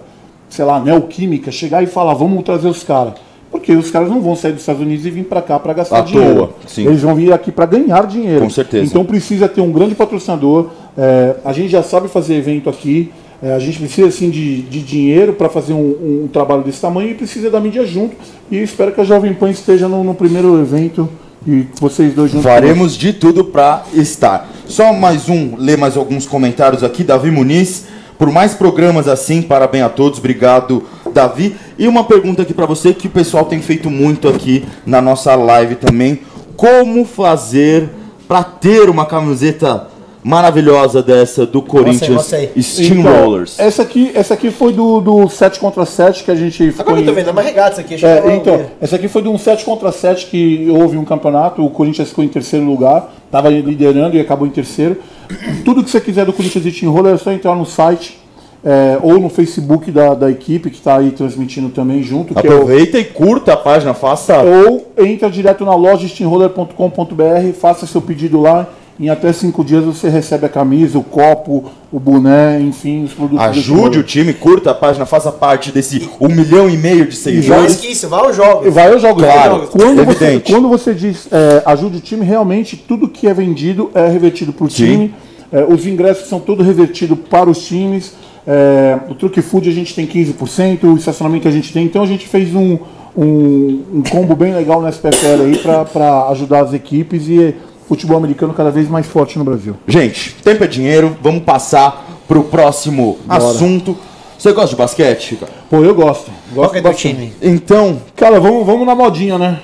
sei lá, Neoquímica, chegar e falar, vamos trazer os caras. Porque os caras não vão sair dos Estados Unidos e vir para cá para gastar À dinheiro. toa, sim. Eles vão vir aqui para ganhar dinheiro. Com certeza. Então precisa ter um grande patrocinador. É, a gente já sabe fazer evento aqui. é, a gente precisa assim de, de dinheiro para fazer um, um trabalho desse tamanho e precisa da mídia junto. E espero que a Jovem Pan esteja no, no primeiro evento e vocês dois juntos. Faremos de tudo para estar. Só mais um, ler mais alguns comentários aqui. Davi Muniz, por mais programas assim, parabéns a todos, obrigado, Davi. E uma pergunta aqui para você que o pessoal tem feito muito aqui na nossa live também: como fazer para ter uma camiseta maravilhosa dessa do Corinthians. Steamrollers? Então, essa aqui, essa aqui foi do, do 7 contra 7 que a gente ficou. Agora eu tô vendo, é uma regata isso aqui. É, então, ver. essa aqui foi de um 7 contra 7 que houve um campeonato, o Corinthians ficou em terceiro lugar, estava liderando e acabou em terceiro. Tudo que você quiser do Corinthians e Team Roller é só entrar no site é, ou no Facebook da, da equipe que está aí transmitindo também junto, que é o, Aproveita e curta a página, faça. ou entra direto na loja steamroller.com.br, faça seu pedido lá. Em até cinco dias você recebe a camisa, o copo, o boné, enfim, os produtos. Ajude o time, curta a página, faça parte desse um milhão e meio de Mais seguidores. que isso, vai aos jogos. Vai aos jogos. Claro, quando você, evidente. quando você diz é, ajude o time, realmente tudo que é vendido é revertido para o time. É, os ingressos são todos revertidos para os times. É, o Truque Food a gente tem 15%, o estacionamento a gente tem. Então a gente fez um, um, um combo bem legal no SPFL aí para ajudar as equipes e futebol americano cada vez mais forte no Brasil. Gente, tempo é dinheiro, vamos passar pro próximo assunto. Você gosta de basquete? cara? Pô, eu gosto. Qual gosto que é bastante. time? Então, Cara, vamos, vamos na modinha, né?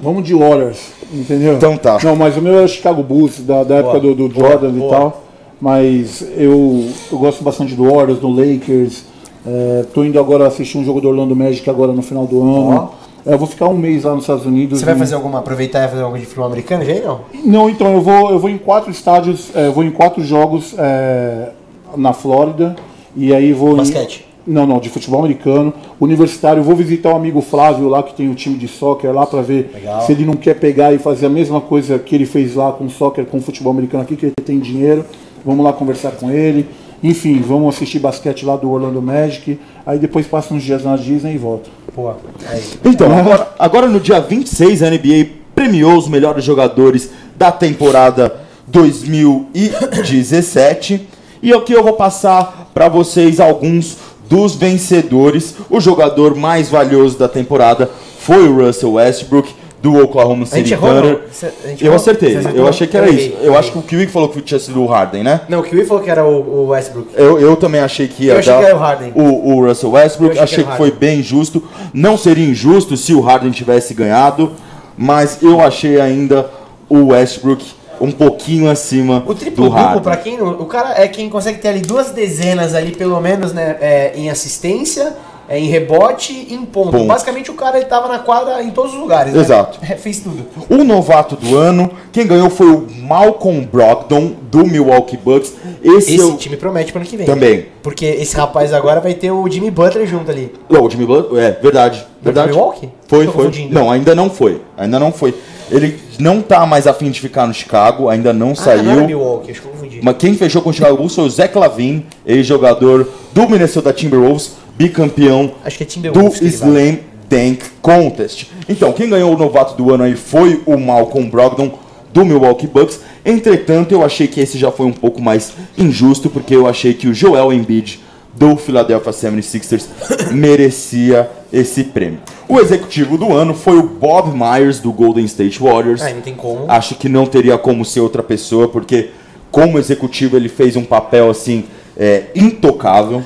Vamos de Warriors, entendeu? Então tá. Não, mas o meu é o Chicago Bulls, da, da época do, do boa, Jordan e boa. tal. Mas eu, eu gosto bastante do Warriors, do Lakers. É, tô indo agora assistir um jogo do Orlando Magic agora no final do ano. É, eu vou ficar um mês lá nos Estados Unidos. Você vai fazer alguma, aproveitar e fazer algo de futebol americano já aí, não? Não, então eu vou, eu vou em quatro estádios, é, eu vou em quatro jogos é, na Flórida. E aí vou. em- Basquete? Não, não, de futebol americano. Universitário, vou visitar o amigo Flávio lá, que tem o time de soccer lá, para ver Legal. se ele não quer pegar e fazer a mesma coisa que ele fez lá com soccer, com futebol americano aqui, que ele tem dinheiro. Vamos lá conversar com ele. Enfim, vamos assistir basquete lá do Orlando Magic. Aí depois passa uns dias na Disney e volta. Pô, aí. então agora, agora no dia 26, a NBA premiou os melhores jogadores da temporada 2017. E aqui eu vou passar para vocês alguns dos vencedores. O jogador mais valioso da temporada foi o Russell Westbrook, do Oklahoma A City Thunder. a gente Eu errou? acertei, eu achei que era Eu isso. Eu acho que o Kiwi falou que tinha sido o Harden, né? Não, o Kiwi falou que era o, o Westbrook. Eu, eu também achei que ia Eu achei dar que era o Harden. o, o Russell Westbrook. Eu achei Achei que que, foi bem injusto. Não seria injusto se o Harden tivesse ganhado, mas eu achei ainda o Westbrook um pouquinho acima O triplo do duplo, pra quem. O cara é quem consegue ter ali duas dezenas ali, pelo menos, né? é, em assistência, é, em rebote e em ponto. Ponto. Basicamente o cara ele tava na quadra em todos os lugares. né? Exato. É, fez tudo. O novato do ano, quem ganhou foi o Malcolm Brogdon, do Milwaukee Bucks. Esse, Esse eu... time promete pro ano que vem. Também. Porque esse rapaz agora vai ter o Jimmy Butler junto ali. Não, o Jimmy Butler, é, verdade. Verdade. Milwaukee? Foi, foi. confundindo. Não, ainda não foi. Ainda não foi. Ele não tá mais afim de ficar no Chicago, ainda não Ah, saiu. não Milwaukee, acho que eu confundi. Mas quem fechou com o Chicago Bulls foi o Zach Lavine, ex-jogador do Minnesota Timberwolves, bicampeão é do. Slam Dunk Contest. Então, quem ganhou o novato do ano aí foi o Malcolm Brogdon do Milwaukee Bucks. Entretanto, eu achei que esse já foi um pouco mais injusto, porque eu achei que o Joel Embiid do Philadelphia 76ers merecia esse prêmio. O executivo do ano foi o Bob Myers do Golden State Warriors. Ah, não tem como. Acho que não teria como ser outra pessoa, porque como executivo ele fez um papel assim é, intocável.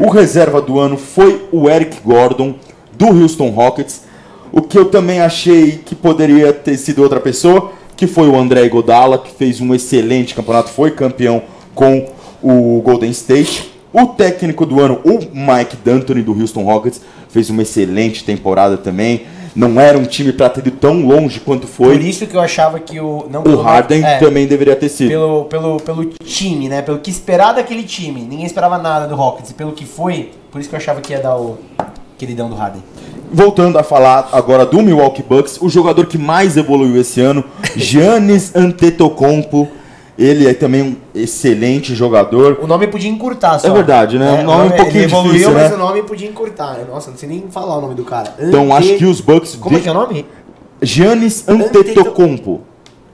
O reserva do ano foi o Eric Gordon do Houston Rockets. O que eu também achei que poderia ter sido outra pessoa, que foi o André Godala, que fez um excelente campeonato, foi campeão com o Golden State. O técnico do ano, o Mike D'Antoni do Houston Rockets, fez uma excelente temporada também. Não era um time para ter ido tão longe quanto foi. Por isso que eu achava que o. Não O Harden é, também deveria ter sido. Pelo, pelo, pelo time, né? Pelo que esperar daquele time. Ninguém esperava nada do Rockets. E pelo que foi, por isso que eu achava que ia dar o queridão do Harden. Voltando a falar agora do Milwaukee Bucks, o jogador que mais evoluiu esse ano, Giannis Antetokounmpo. Ele é também um excelente jogador. O nome podia encurtar só. É verdade, né? O nome é um pouquinho ele evoluiu, difícil, mas né? o nome podia encurtar. Nossa, não sei nem falar o nome do cara. Então Ante- acho que os Bucks. Como é que é o nome? Giannis Antetokounmpo.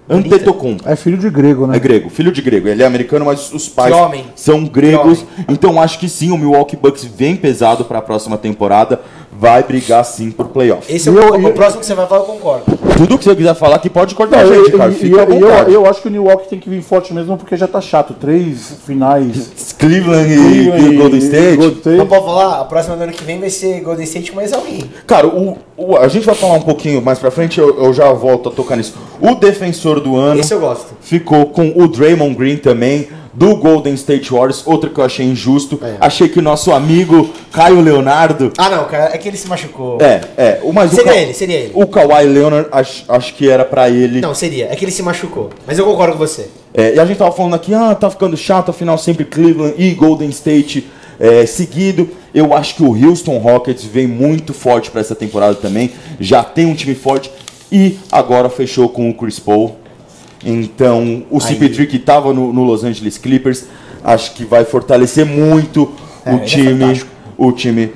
Antetokounmpo. É filho de grego, né? É grego, filho de grego. Ele é americano, mas os pais são gregos. Então acho que sim, o Milwaukee Bucks vem pesado para a próxima temporada. Vai brigar sim por playoff. Esse é o, eu- o eu- próximo que você vai falar, eu concordo. Tudo que você quiser falar aqui pode cortar Não, a gente, eu, cara. Fica eu, vontade. eu acho que o Milwaukee tem que vir forte mesmo porque já tá chato. Três finais. Cleveland e, Cleveland e Golden e- State. Golden State. Mas pode falar, a próxima do ano que vem vai ser Golden State mais alguém. Cara, o, o- a gente vai falar um pouquinho mais pra frente, eu, eu já volto a tocar nisso. O defensor do ano Esse eu gosto. ficou com o Draymond Green também, do Golden State Warriors, outro que eu achei injusto. É. Achei que o nosso amigo Caio Leonardo. Ah, não, cara, é que ele se machucou. É, é. O, mas o Seria Ka- ele, seria ele. O Kawhi Leonard, acho, acho que era pra ele. Não, seria. É que ele se machucou. Mas eu concordo com você. É, e a gente tava falando aqui, ah, tá ficando chato, afinal sempre Cleveland e Golden State é, seguido. Eu acho que o Houston Rockets vem muito forte pra essa temporada também. Já tem um time forte e agora fechou com o Chris Paul. Então, o Aí- CP3 que tava no, no Los Angeles Clippers, acho que vai fortalecer muito É, o é time, fantástico. o time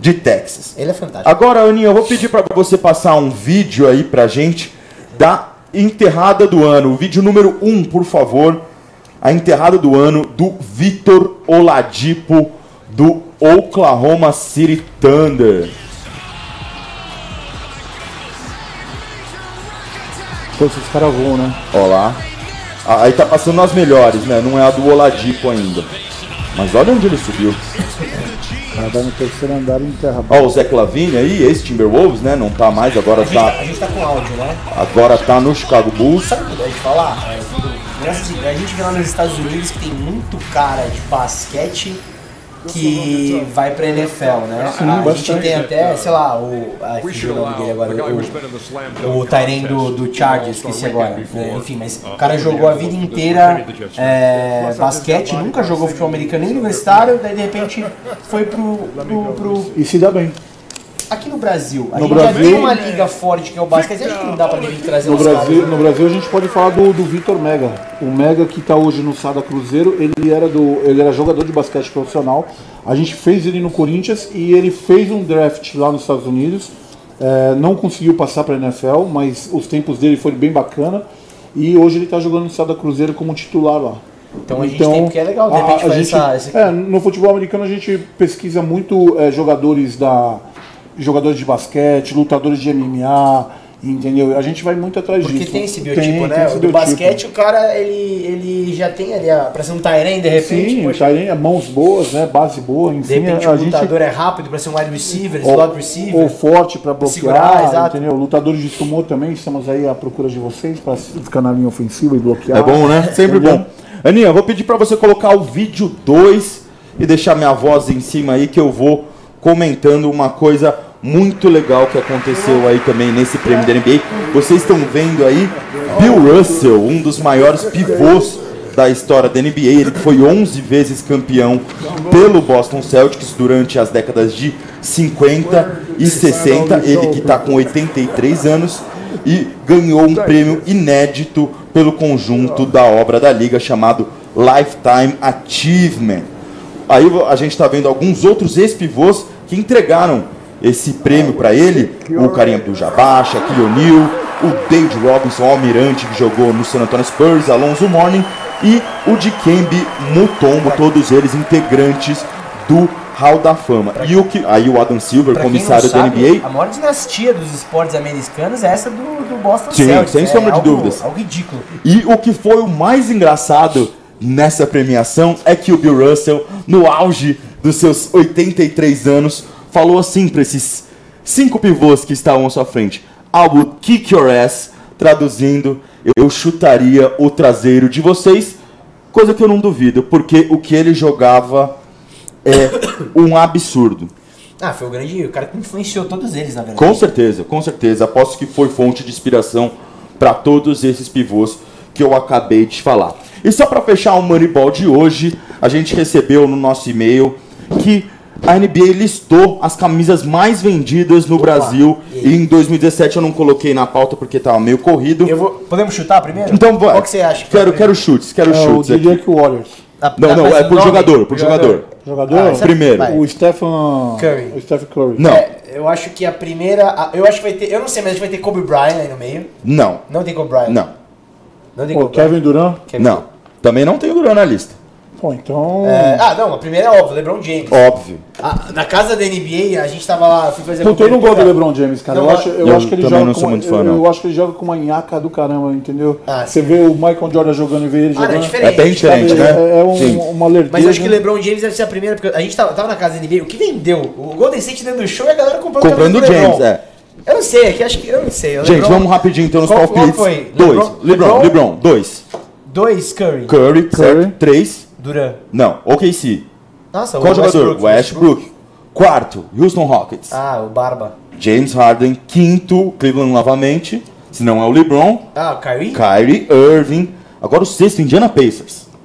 de Texas. Ele é fantástico. Agora, Aninha, eu vou pedir pra você passar um vídeo aí pra gente da enterrada do ano. O vídeo número 1, um, por favor. A enterrada do ano do Vitor Oladipo do Oklahoma City Thunder. Pô, esses caras voam, né? Ó lá. Ah, Aí tá passando as melhores, né? Não é a do Oladipo ainda. Mas olha onde ele subiu. O cara vai no terceiro andar e enterra. Ó, o Zé Clavini aí, esse Timberwolves, né? Não tá mais, agora A gente, a tá, gente tá com áudio, né? agora tá no Chicago Bulls. Sabe o que eu gosto de falar? É, graças a- a gente vê lá nos Estados Unidos que tem muito cara de basquete que vai pra NFL, né? a gente tem até, sei lá, o. Ai, o nome dele agora. O, o Tyrene do, do Chargers, esqueci agora. É, enfim, mas o cara jogou a vida inteira é, basquete, nunca jogou futebol americano nem universitário, daí de repente foi pro. pro, pro- E se dá bem. Aqui no Brasil. A No gente já Brasil- tem uma liga forte que é o basquete, acho que não dá pra vir trazer No os Brasil, caras. no Brasil a gente pode falar do, do Vitor Mega. O Mega que está hoje no Sada Cruzeiro, ele era, do, ele era jogador de basquete profissional. A gente fez ele no Corinthians e ele fez um draft lá nos Estados Unidos. É, não conseguiu passar para a NFL, mas os tempos dele foram bem bacana. E hoje ele está jogando no Sada Cruzeiro como titular lá. Então a gente tem, porque é legal, de a- repente a fazer gente- essa- esse- é, no futebol americano a gente pesquisa muito é, jogadores da jogadores de basquete, lutadores de MMA, Entendeu? A gente vai muito atrás Porque disso. tem esse biotipo, Tem, né? tem esse o do biotipo. basquete, o cara, ele, ele já tem ali, a, pra ser um Tyrene, de repente, Sim, poxa, o Tyrene é mãos boas, né? Base boa, de enfim. repente a o gente lutador é rápido pra ser um wide receiver, ou, slot receiver. ou forte para segurar, bloquear, exato. entendeu? Lutadores de sumô também, estamos aí à procura de vocês para ficar na linha ofensiva e bloquear. É bom, né? Sempre Entendeu? bom. Aninha, eu vou pedir pra você colocar o vídeo 2 e deixar minha voz em cima aí que eu vou comentando uma coisa muito legal que aconteceu aí também nesse prêmio da NBA. Vocês estão vendo aí Bill Russell, um dos maiores pivôs da história da NBA. Ele foi 11 vezes campeão pelo Boston Celtics durante as décadas de 50 e 60. Ele que está com 83 anos e ganhou um prêmio inédito pelo conjunto da obra da liga chamado Lifetime Achievement. Aí a gente está vendo alguns outros ex-pivôs que entregaram esse prêmio para ele, o Karim Abdul-Jabbar, Shaquille O'Neal, o Dave Robinson, o almirante que jogou no San Antonio Spurs, Alonso Mourning e o Dikembe Mutombo, todos eles integrantes do Hall da Fama. E o que aí o Adam Silver, Pra comissário da sabe, NBA, A maior dinastia dos esportes americanos é essa do, do Boston Sim, Celtics. sem é sombra de algo- dúvidas. Algo ridículo. E o que foi o mais engraçado nessa premiação é que o Bill Russell, no auge dos seus 83 anos, falou assim para esses cinco pivôs que estavam à sua frente: I would kick your ass, traduzindo, eu chutaria o traseiro de vocês, coisa que eu não duvido, porque o que ele jogava é um absurdo. Ah, foi o grande. O cara que influenciou todos eles, na verdade. Com certeza, com certeza. Aposto que foi fonte de inspiração para todos esses pivôs que eu acabei de falar. E só para fechar o Moneyball de hoje, a gente recebeu no nosso e-mail que a NBA listou as camisas mais vendidas no Brasil. E em 2017 eu não coloquei na pauta porque tava meio corrido. Eu vou, podemos chutar primeiro? Então vai. Qual que você acha? que Quero, é quero chutes, quero É, eu chutes. diria aqui. que o Warriors. A- Não, não, é por jogador, por jogador. Jogador? Ah, Primeiro. vai. O Stephen Curry. O Stephen Curry. Não, É, eu acho que a primeira. a- Eu acho que vai ter. Eu não sei, mas acho que vai ter Kobe Bryant aí no meio. não, Não tem Kobe Bryant. não, Não tem Pô, Kobe Bryant. Kevin Durant. Kevin- não. Também não tem o Duran na lista. Pô, então. É, ah, não, a primeira é óbvio, LeBron James. Óbvio. Ah, na casa da NBA, a gente tava lá, fui fazer a Puta, eu não gosto do. LeBron James, cara. Não, eu acho, eu eu acho que ele também joga não com sou uma- muito fã, eu, não. eu acho que ele joga com uma nhaca do caramba, entendeu? Ah, Você vê o Michael Jordan jogando e vê ele Ah, não, é jogando. diferente. É bem diferente, sabe, né? É, é um- uma lerdeza. Mas eu acho que o LeBron James deve ser a primeira, porque a gente tava, tava na casa da NBA, o que vendeu? O Golden State dando show e a galera comprando Comprando o do James, LeBron. é. Eu não sei, aqui acho que eu não sei. o Gente, LeBron- vamos rapidinho então nos Qual- qual palpites. foi? Dois. LeBron- LeBron, LeBron? LeBron, dois. Dois, Curry. Curry, Curry. certo? Três. Duran. Não, OKC. Nossa, Qual o jogador? Westbrook. Westbrook. Quarto, Houston Rockets. Ah, o Barba. James Harden. Quinto, Cleveland novamente. Se não é o LeBron. Ah, o Kyrie? Kyrie Irving. Agora o sexto, Indiana Pacers.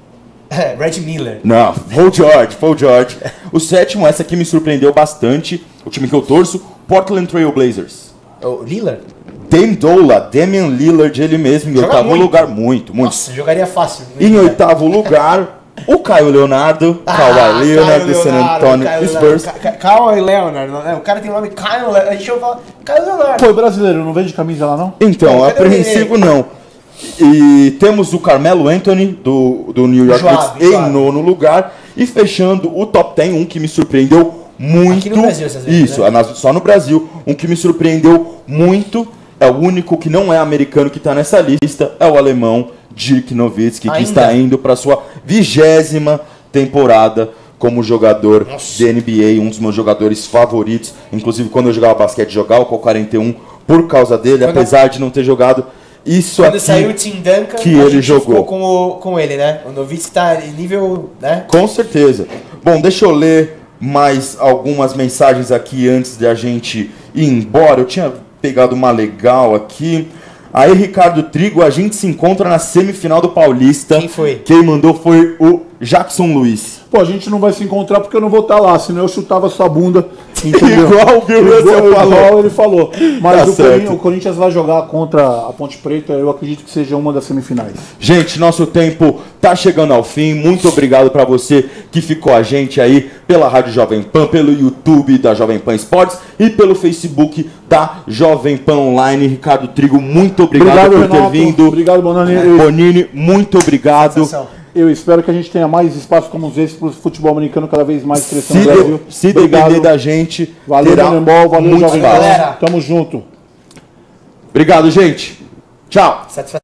É, Red Miller. Não, Paul George, Paul George. O sétimo, essa aqui me surpreendeu bastante. O time que eu torço, Portland Trail Blazers. O Lillard? Dame Dola, Damian Lillard, ele mesmo, em Joga oitavo muito. lugar. Muito, muito. Nossa, jogaria fácil. Em oitavo lugar, o Caio Leonardo, Ah, Kawhi Leonard do Caio San Leonardo, Antonio Caio Spurs. Kawhi Leonard. não é? O cara tem o nome Caio Leonard. A gente falar Caio Leonardo. Pô, é brasileiro, não vende camisa lá não? Então, o apreensivo não. E temos o Carmelo Anthony do, do New York Knicks em suave. nono lugar. E fechando o top 10, um que me surpreendeu muito. Aqui no Brasil, essas vezes, Isso, né? é só no Brasil. Um que me surpreendeu muito. É o único que não é americano que está nessa lista. É o alemão Dirk Nowitzki, que Ainda? está indo para sua vigésima temporada como jogador Nossa. de NBA, um dos meus jogadores favoritos. Inclusive, quando eu jogava basquete, jogava com o 41 por causa dele, Quando- apesar de não ter jogado. Isso Quando aqui, saiu o Tim Duncan, que a ele gente jogou. ficou com, o, com ele, né? O Novitz tá em nível, né? com certeza. Bom, deixa eu ler mais algumas mensagens aqui antes de a gente ir embora. Eu tinha pegado uma legal aqui. Aí, Ricardo Trigo, a gente se encontra na semifinal do Paulista. Quem foi? Quem mandou foi o Jackson Luiz. Pô, a gente não vai se encontrar porque eu não vou estar lá, senão eu chutava sua bunda. Igual o Bill Russell Igual- falou. igual ele falou. Mas Tá o, certo. Corin- o Corinthians vai jogar contra a Ponte Preta, eu acredito que seja uma das semifinais. Gente, nosso tempo tá chegando ao fim. Muito obrigado para você que ficou a gente aí pela Rádio Jovem Pan, pelo YouTube da Jovem Pan Esportes e pelo Facebook da Jovem Pan Online. Ricardo Trigo, muito obrigado, por ter vindo. Obrigado, Bonani. Bonini, muito obrigado. Sensação. Eu espero que a gente tenha mais espaço como esse para o futebol americano cada vez mais Se, crescendo no Brasil. de, se Obrigado. depender da gente, Valeu, terá Daniel. Valeu, muito Jovem espaço. Galera. Pan. Tamo junto. Obrigado, gente. Tchau. Satisfação.